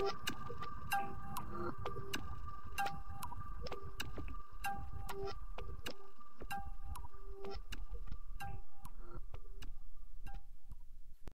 What?